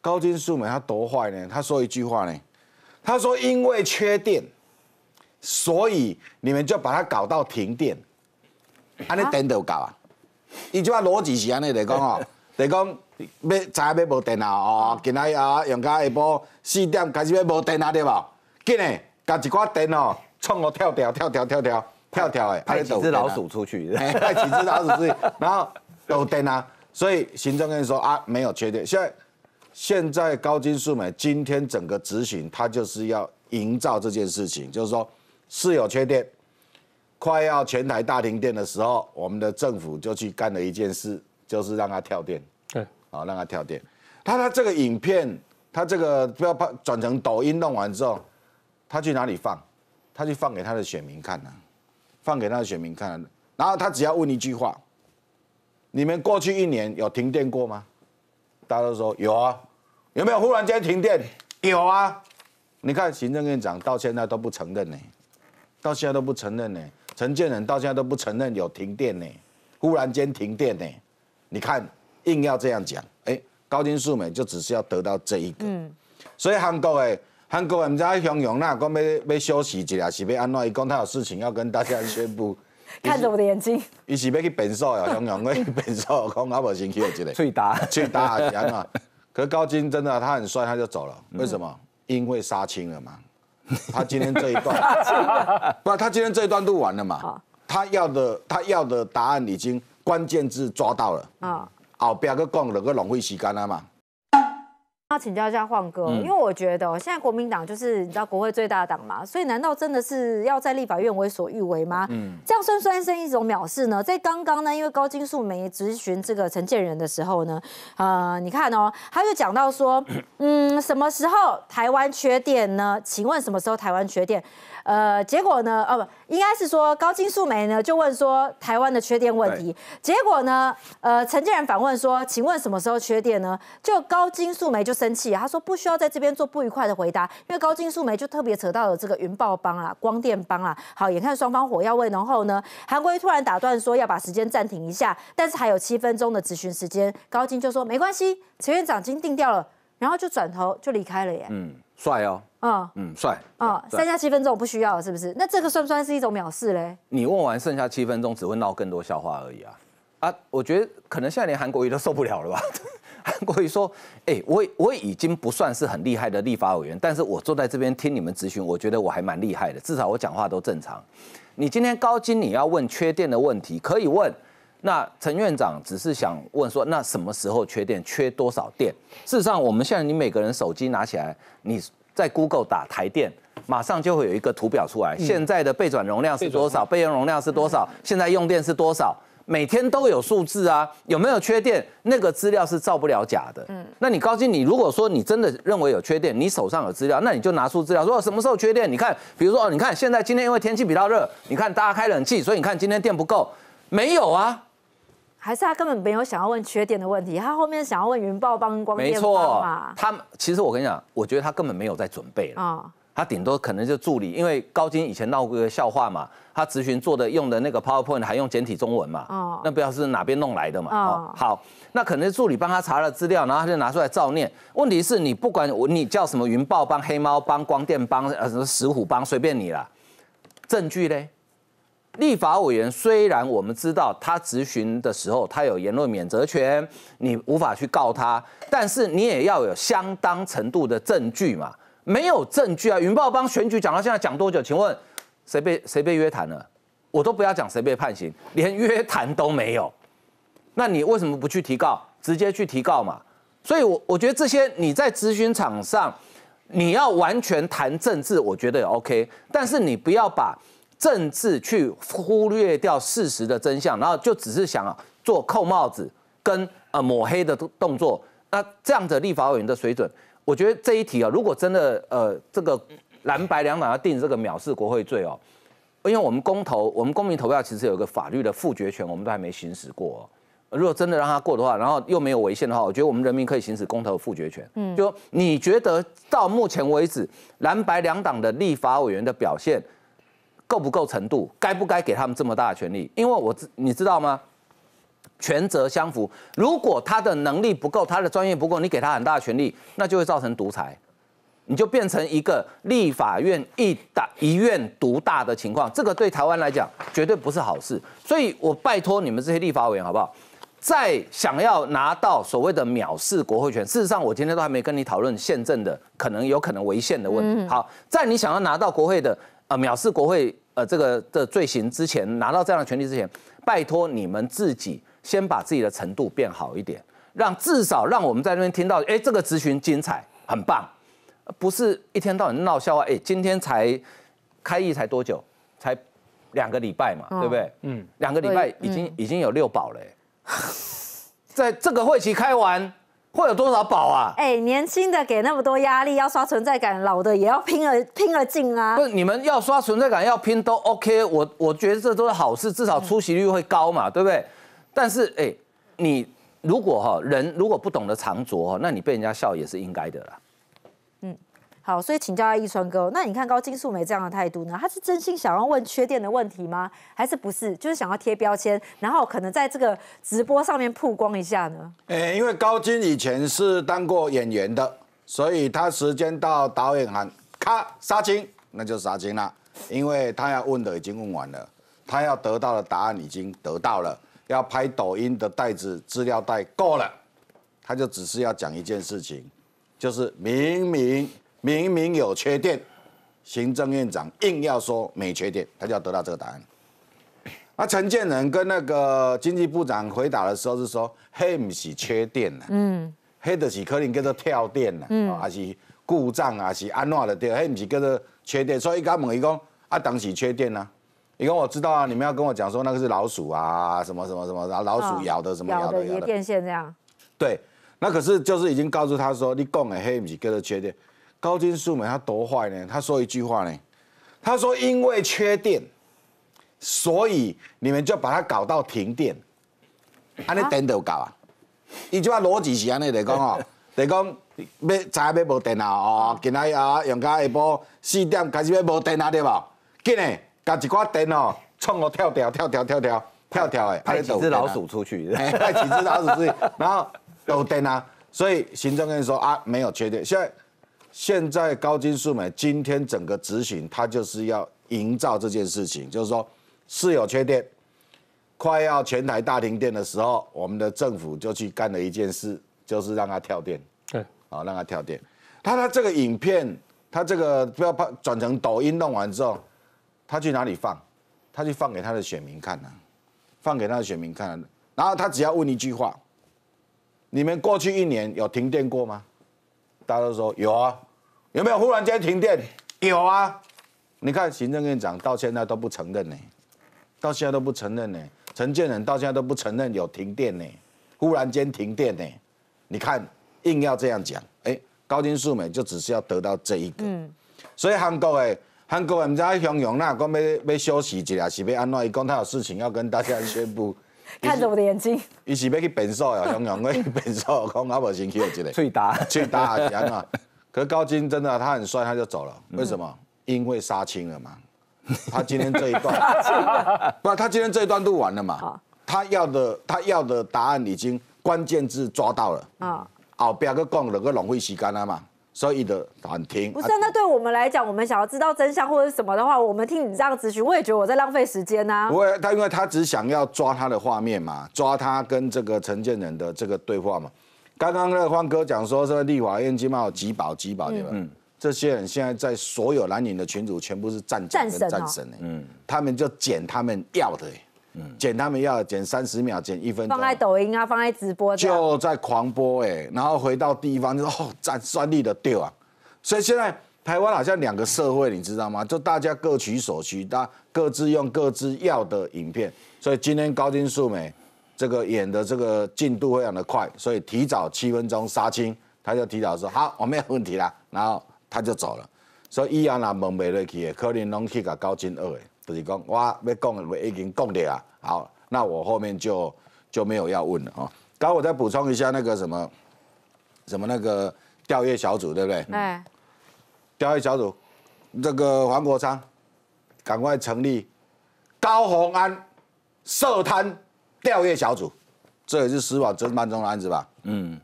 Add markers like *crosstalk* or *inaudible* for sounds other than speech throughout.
高金素梅他多坏呢？他说一句话呢，他说因为缺电，所以你们就把它搞到停电，安尼电都搞啊。伊即话逻辑是安尼来讲哦，*laughs* 来讲要知影要无电啊哦，今仔啊用到下晡四点开始要无电啊对无？紧诶，甲一寡电哦，创我跳跳跳跳跳跳跳跳诶，派几只老鼠出去，*laughs* 派几只老鼠出去，然后有电啊，所以行政院说啊没有缺电。现在现在高金素美今天整个执行，他就是要营造这件事情，就是说是有缺电。快要全台大停电的时候，我们的政府就去干了一件事，就是让它跳电。对，好，让它跳电。他他这个影片，他这个不要把转成抖音弄完之后，他去哪里放？他去放给他的选民看呢？放给他的选民看。然后他只要问一句话：你们过去一年有停电过吗？大家都说有啊。有没有？忽然间停电？有啊。你看行政院长到现在都不承认呢，到现在都不承认呢。陈建仁到现在都不承认有停电呢，忽然间停电呢，你看硬要这样讲，哎，高金素美就只是要得到这一个，嗯，所以韩国诶，韩国人唔知喺向阳啦，讲要要休息一下，是要安怎？伊讲他有事情要跟大家宣布，*laughs* 看着我的眼睛，伊是要去变数呀，向阳去变数，讲阿无先去一个，最大最大样啊，可是高金真的他很帅，他就走了，为什么？因为杀青了嘛。*laughs* 他今天这一段，不，他今天这一段录完了嘛？他要的他要的答案已经关键字抓到了啊，后边个讲了个浪费时间了嘛。要请教一下晃哥，因为我觉得现在国民党就是你知道国会最大党嘛，所以难道真的是要在立法院为所欲为吗？嗯，这样算不算是一种藐视呢？在刚刚呢，因为高金素梅咨询这个陈建仁的时候呢，呃，你看哦，他就讲到说，嗯，什么时候台湾缺电呢？请问什么时候台湾缺电？呃，结果呢？哦不，应该是说高金素梅呢就问说台湾的缺电问题。结果呢？呃，陈建仁反问说，请问什么时候缺电呢？就高金素梅就生气，他说不需要在这边做不愉快的回答，因为高金素梅就特别扯到了这个云豹帮啊、光电帮啊。好，眼看双方火药味浓厚呢，韩国瑜突然打断说要把时间暂停一下，但是还有七分钟的咨询时间，高金就说没关系，陈院长已经定掉了，然后就转头就离开了耶。嗯。帅哦，嗯嗯，帅哦，剩下七分钟我不需要了，是不是？那这个算不算是一种藐视嘞？你问完剩下七分钟，只会闹更多笑话而已啊！啊，我觉得可能现在连韩国瑜都受不了了吧？*laughs* 韩国瑜说：“哎，我我已经不算是很厉害的立法委员，但是我坐在这边听你们咨询，我觉得我还蛮厉害的，至少我讲话都正常。你今天高金你要问缺电的问题，可以问。那陈院长只是想问说，那什么时候缺电？缺多少电？事实上，我们现在你每个人手机拿起来。你在 Google 打台电，马上就会有一个图表出来。现在的备转容量是多少？备用容量是多少？*laughs* 现在用电是多少？每天都有数字啊，有没有缺电？那个资料是造不了假的。嗯，那你高兴？你如果说你真的认为有缺电，你手上有资料，那你就拿出资料，说什么时候缺电？你看，比如说哦，你看现在今天因为天气比较热，你看大家开冷气，所以你看今天电不够，没有啊。还是他根本没有想要问缺点的问题，他后面想要问云豹帮光电帮嘛？他其实我跟你讲，我觉得他根本没有在准备了啊。他顶多可能就助理，因为高金以前闹过一个笑话嘛，他咨询做的用的那个 PowerPoint 还用简体中文嘛，哦，那不知道是哪边弄来的嘛？哦，好，那可能助理帮他查了资料，然后他就拿出来照念。问题是你不管我你叫什么云豹帮、黑猫帮、光电帮、呃什么石虎帮，随便你了，证据嘞？立法委员虽然我们知道他质询的时候他有言论免责权，你无法去告他，但是你也要有相当程度的证据嘛。没有证据啊！云豹帮选举讲到现在讲多久？请问谁被谁被约谈了？我都不要讲谁被判刑，连约谈都没有。那你为什么不去提告？直接去提告嘛。所以，我我觉得这些你在咨询场上你要完全谈政治，我觉得也 OK，但是你不要把。政治去忽略掉事实的真相，然后就只是想啊做扣帽子跟呃抹黑的动作，那这样的立法委员的水准，我觉得这一题啊，如果真的呃这个蓝白两党要定这个藐视国会罪哦，因为我们公投，我们公民投票其实有个法律的复决权，我们都还没行使过。如果真的让他过的话，然后又没有违宪的话，我觉得我们人民可以行使公投复决权。嗯，就你觉得到目前为止蓝白两党的立法委员的表现？够不够程度？该不该给他们这么大的权利？因为我知你知道吗？权责相符。如果他的能力不够，他的专业不够，你给他很大的权利，那就会造成独裁，你就变成一个立法院一大一院独大的情况。这个对台湾来讲绝对不是好事。所以我拜托你们这些立法委员好不好？在想要拿到所谓的藐视国会权，事实上我今天都还没跟你讨论宪政的可能有可能违宪的问题。好，在你想要拿到国会的呃藐视国会呃这个的罪行之前，拿到这样的权利之前，拜托你们自己先把自己的程度变好一点，让至少让我们在那边听到，哎，这个咨询精彩，很棒，不是一天到晚闹笑话。哎，今天才开议才多久？才两个礼拜嘛，对不对？嗯，两个礼拜已经已经有六保了。*laughs* 在这个会期开完，会有多少宝啊？哎，年轻的给那么多压力，要刷存在感，老的也要拼了拼了劲啊！不是，你们要刷存在感，要拼都 OK，我我觉得这都是好事，至少出席率会高嘛，对不对？但是哎，你如果哈人如果不懂得藏拙，那你被人家笑也是应该的啦。好，所以请教一下易川哥，那你看高金素梅这样的态度呢？他是真心想要问缺电的问题吗？还是不是？就是想要贴标签，然后可能在这个直播上面曝光一下呢？诶，因为高金以前是当过演员的，所以他时间到导演喊咔杀青，那就杀青了。因为他要问的已经问完了，他要得到的答案已经得到了，要拍抖音的袋子资料袋够了，他就只是要讲一件事情，就是明明。明明有缺电，行政院长硬要说没缺电，他就要得到这个答案。那陈建仁跟那个经济部长回答的时候是说，黑不是缺电呐，嗯，黑的是可能叫做跳电呐，嗯，还是故障啊，是安怎的电，黑不是叫做缺电。所以一刚问伊讲，啊，当时缺电呐，伊讲我知道啊，你们要跟我讲说那个是老鼠啊，什么什么什么，然后老鼠咬的什么咬的咬的电线这样。对，那可是就是已经告诉他说，你讲的黑不是叫做缺电。高金素梅他多坏呢？他说一句话呢，他说因为缺电，所以你们就把它搞到停电，安尼电都搞啊！伊即话逻辑是安尼来讲哦，*laughs* 来讲要早要无电啊哦，今仔啊用到下晡四点开始要无电啊对无？紧诶，甲一寡电哦，创我跳跳跳跳跳跳跳跳诶，派几只老鼠出去，*laughs* 派几只老鼠出去，然后有电啊，所以行政院说啊没有缺电，现在。现在高金素美今天整个执行，他就是要营造这件事情，就是说是有缺电，快要全台大停电的时候，我们的政府就去干了一件事，就是让他跳电。对，啊，让他跳电。他他这个影片，他这个不要怕转成抖音弄完之后，他去哪里放？他去放给他的选民看呢？放给他的选民看，然后他只要问一句话：你们过去一年有停电过吗？大家都说有啊，有没有忽然间停电？有啊，你看行政院长到现在都不承认呢，到现在都不承认呢。陈建仁到现在都不承认有停电呢，忽然间停电呢。你看硬要这样讲，哎，高金素美就只是要得到这一个。嗯。所以韩国诶，韩国人在形容那讲要要休息一下，是要安怎？伊讲他有事情要跟大家宣布。看着我的眼睛，伊是要去变数呀，雄雄去变数，讲阿无先去一个，最大最大是安嘛？*laughs* 可是高金真的他很帅，他就走了，为什么？因为杀青了嘛。他今天这一段，不，他今天这一段录完了嘛？他要的他要的答案已经关键字抓到了啊，后边个讲了个浪费时间了嘛。所以的难听，不是那对我们来讲，我们想要知道真相或者什么的话，我们听你这样咨询，我也觉得我在浪费时间呐。不会，他因为他只想要抓他的画面嘛，抓他跟这个陈建仁的这个对话嘛。刚刚那个欢哥讲说，这立法院起码有几保几保对吧？嗯，这些人现在在所有蓝营的群组全部是战战跟战神哎，嗯，他们就捡他们要的剪他们要剪三十秒，剪一分钟，放在抖音啊，放在直播，就在狂播哎，然后回到地方就说哦，战酸力的丢啊，所以现在台湾好像两个社会，你知道吗？就大家各取所需，大各自用各自要的影片，所以今天高金素美这个演的这个进度非常的快，所以提早七分钟杀青，他就提早说好，我没有问题啦，然后他就走了，所以以后那问不落去，可能拢去甲高金二的。就是讲，我要讲的我已经讲了啊。好，那我后面就就没有要问了啊。刚我再补充一下那个什么，什么那个调阅小组，对不对？哎。调阅小组，这个黄国昌，赶快成立高鸿安涉贪调阅小组，这也是司法侦办中的案子吧？嗯，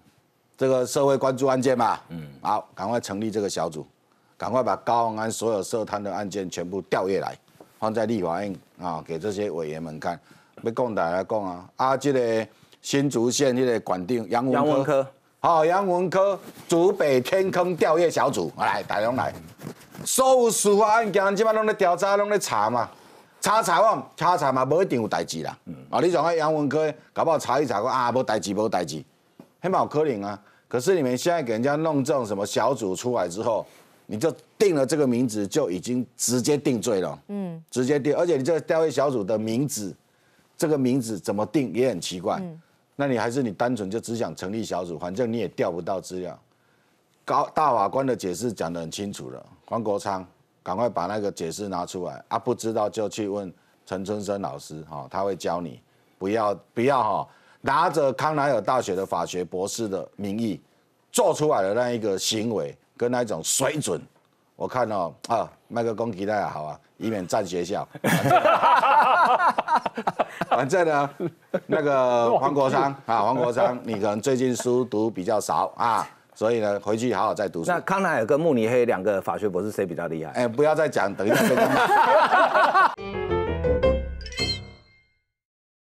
这个社会关注案件嘛，嗯，好，赶快成立这个小组，赶快把高雄安所有涉贪的案件全部调阅来，放在立法院啊，给这些委员们看。要讲大家讲啊，啊，这个新竹县这个管定杨文科，好，杨文科竹北天坑调阅小组来，大家来，所有司法案件，即摆拢在调查，拢在查嘛。查查我查查嘛，无一定有代志啦。啊，你像个杨文科，搞不好查一查讲啊，无代志，无代志，很有可能啊。可是你们现在给人家弄这种什么小组出来之后，你就定了这个名字，就已经直接定罪了。嗯，直接定，而且你这个调阅小组的名字，这个名字怎么定也很奇怪。那你还是你单纯就只想成立小组，反正你也调不到资料。高大法官的解释讲得很清楚了，黄国昌。赶快把那个解释拿出来啊！不知道就去问陈春生老师哈，他会教你。不要不要哈，拿着康奈尔大学的法学博士的名义做出来的那一个行为跟那一种水准，我看哦啊，麦克风期待好啊，以免占学校。*laughs* 反正呢，那个 *laughs* 黄国昌啊，黄国昌，你可能最近书读比较少啊。所以呢，回去好好再读书。那康奈尔跟慕尼黑两个法学博士谁比较厉害？哎，不要再讲，等一下。